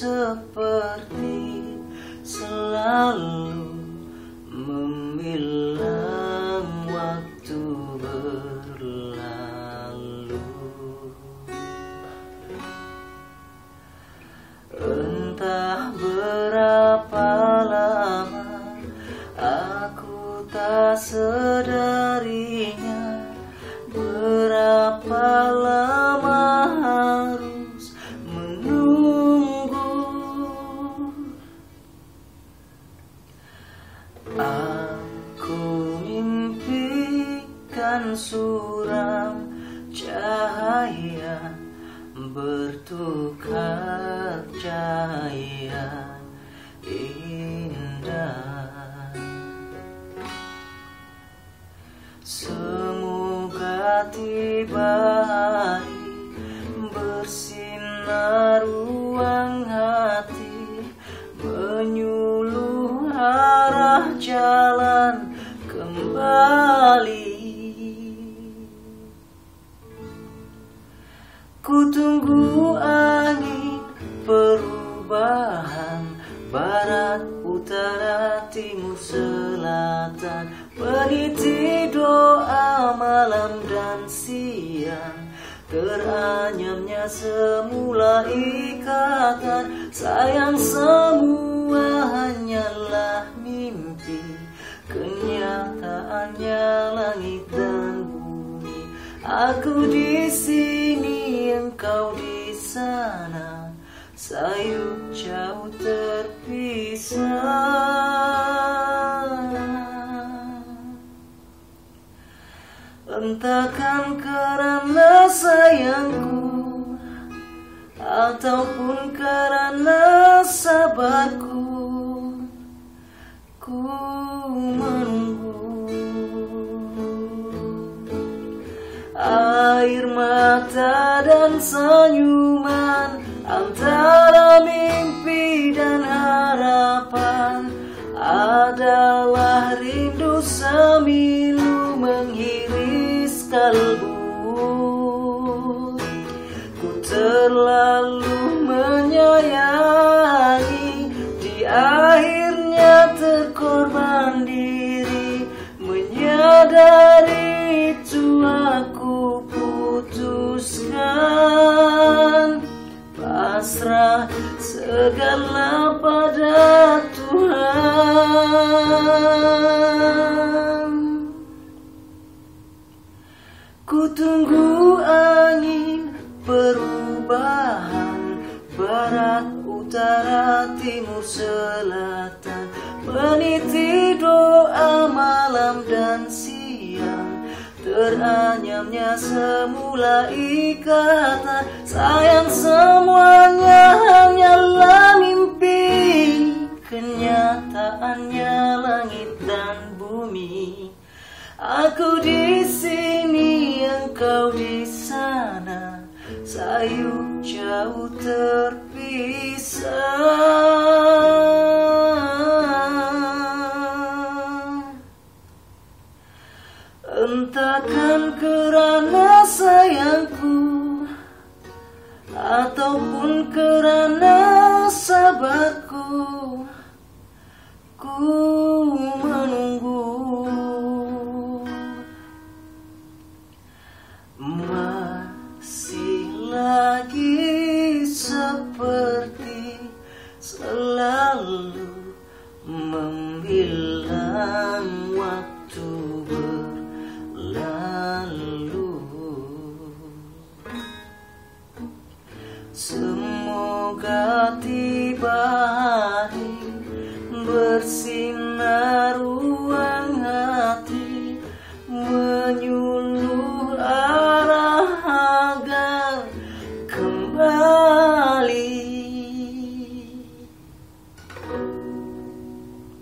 seperti selalu memilang waktu berlalu. Entah berapa lama aku tak sedarinya mimpikan suram cahaya bertukar cahaya indah. Semoga tiba hari bersinar ruang hati Menyuluh arah jalan kembali Ku tunggu angin perubahan Barat, utara, timur, selatan. Peniti doa malam dan siang Teranyamnya semula ikatan. Sayang semua hanyalah mimpi Kenyataannya langit dan bumi. Aku di sini, engkau di sana. Sayup jauh terpisah. Entahkan karena sayangku Ataupun karena sabarku senyuman Antara mimpi dan harapan Adalah rindu semilu menghiris kalbu Ku terlalu menyayangi Di akhirnya terkorban diri. Menyadari itu aku putuskan Pasrah segala pada Tuhan. Ku tunggu angin perubahan Barat, utara, timur, selatan. Meniti doa malam dan siang Teranyamnya semula ikatan. Sayang semuanya hanyalah mimpi. Kenyataannya langit dan bumi. Aku di sini, engkau di sana, sayup jauh terpisah. Entahkan kerana sayangku ataupun kerana sabarku, ku menunggu. Masih lagi نفسي ما